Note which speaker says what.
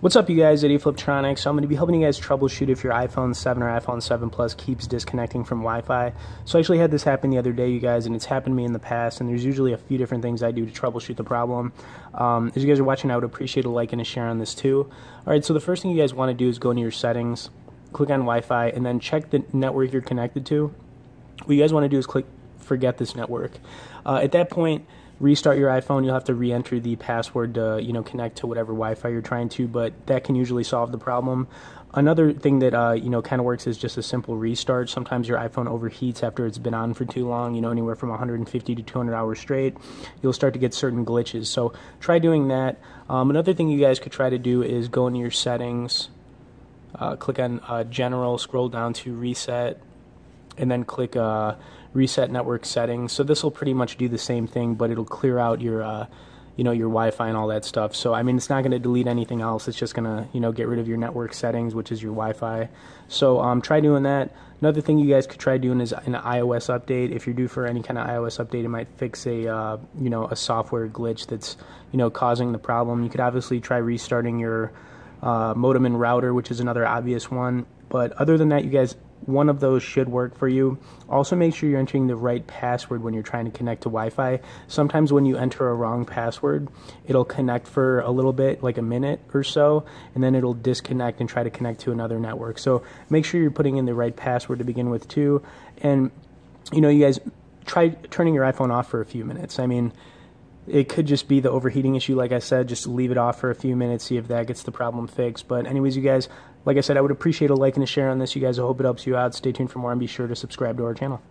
Speaker 1: What's up, you guys? Eddie Fliptroniks. So I'm going to be helping you guys troubleshoot if your iPhone 7 or iPhone 7 Plus keeps disconnecting from Wi-Fi. So I actually had this happen the other day, you guys, and it's happened to me in the past. And there's usually a few different things I do to troubleshoot the problem. Um, as you guys are watching, I would appreciate a like and a share on this too. All right, so the first thing you guys want to do is go into your settings, click on Wi-Fi, and then check the network you're connected to. What you guys want to do is click forget this network. Uh, at that point restart your iPhone, you'll have to re-enter the password to you know connect to whatever Wi-Fi you're trying to, but that can usually solve the problem. Another thing that uh, you know kind of works is just a simple restart. Sometimes your iPhone overheats after it's been on for too long, you know anywhere from 150 to 200 hours straight. You'll start to get certain glitches. So try doing that. Um, another thing you guys could try to do is go into your settings, uh, click on uh, General, scroll down to Reset, and then click uh, reset network settings. So this will pretty much do the same thing, but it'll clear out your, uh, you know, your Wi-Fi and all that stuff. So I mean, it's not going to delete anything else. It's just going to, you know, get rid of your network settings, which is your Wi-Fi. So um, try doing that. Another thing you guys could try doing is an iOS update. If you're due for any kind of iOS update, it might fix a, uh, you know, a software glitch that's, you know, causing the problem. You could obviously try restarting your uh, modem and router, which is another obvious one. But other than that, you guys one of those should work for you. Also, make sure you're entering the right password when you're trying to connect to Wi Fi. Sometimes, when you enter a wrong password, it'll connect for a little bit, like a minute or so, and then it'll disconnect and try to connect to another network. So, make sure you're putting in the right password to begin with, too. And, you know, you guys try turning your iPhone off for a few minutes. I mean, it could just be the overheating issue, like I said. Just leave it off for a few minutes, see if that gets the problem fixed. But, anyways, you guys, like I said, I would appreciate a like and a share on this. You guys, I hope it helps you out. Stay tuned for more and be sure to subscribe to our channel.